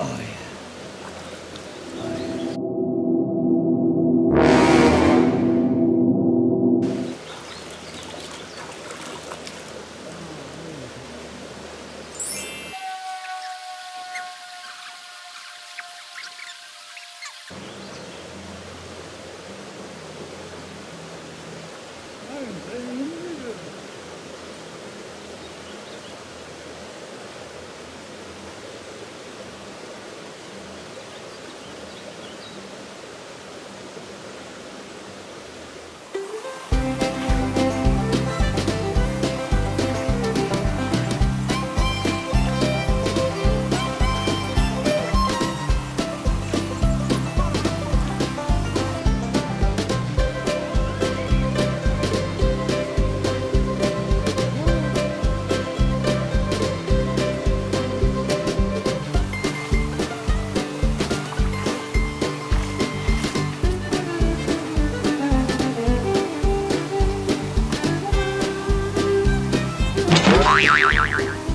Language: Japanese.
I よよよよよよ